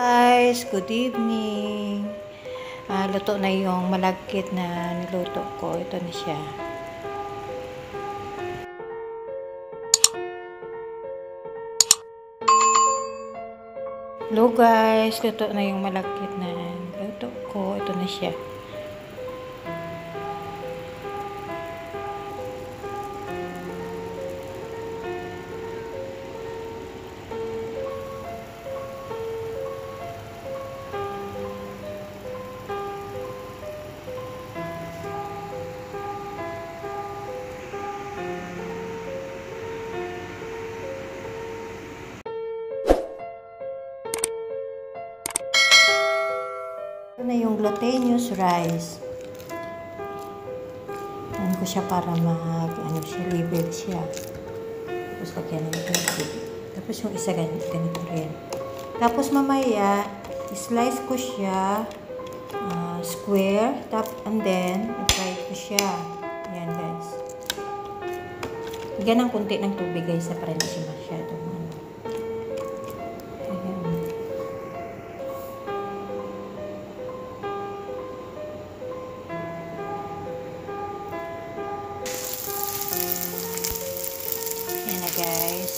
Guys, good evening. Ah, luto na yung malagkit na niluto ko. Ito na siya. Hello guys, luto na yung malagkit na niluto ko. Ito na siya. Na yung glutinous rice. Ano ko siya para mag, ano siya, label siya. Tapos lagyan ng tubig. Tapos yung isa ganito, ganito rin. Tapos mamaya, slice ko siya ah, square, tap, and then, i-fry ko siya. Ayan guys. Lagyan ng kunti ng tubig guys, para hindi siya masyadong Ayan na guys.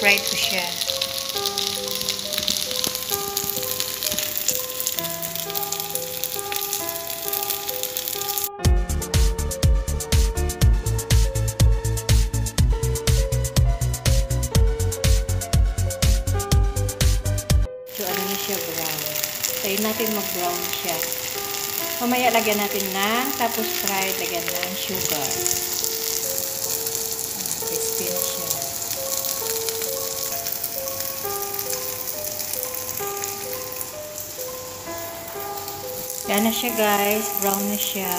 Fried ko siya. So, ano siya, brown. Tayo natin mag-brown siya. Mamaya lagyan natin ng, tapos fried, lagyan ng sugar. Ah, Crispy. Yan na siya guys. Brown na siya.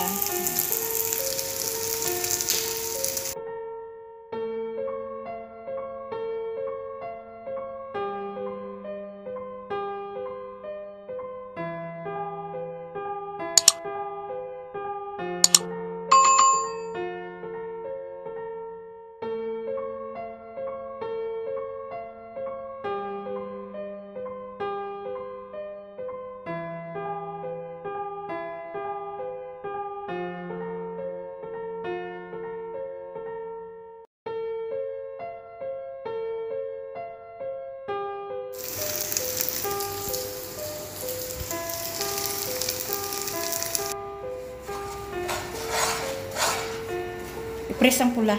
I-press ang pula.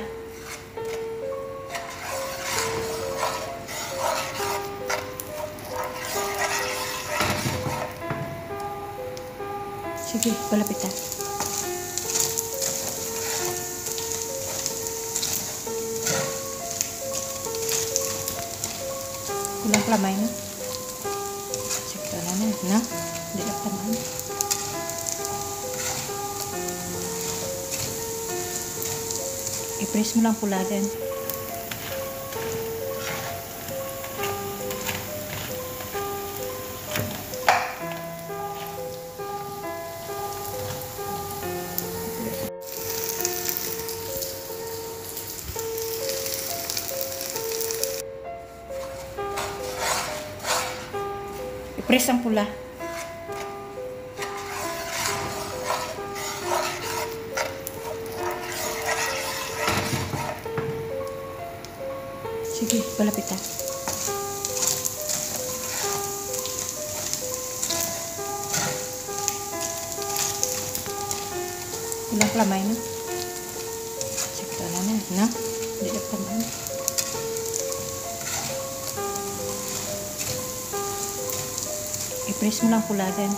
Sige, palapitan. Kulang lamay na. Sige, wala na. Na? Hindi na tamaan. I-press mo lang pula din. I-press ang pula. Sige, palapitan. Kulang lamay na. Sige, wala na. Na? Hindi na tamaan. I-press mo lang pula din.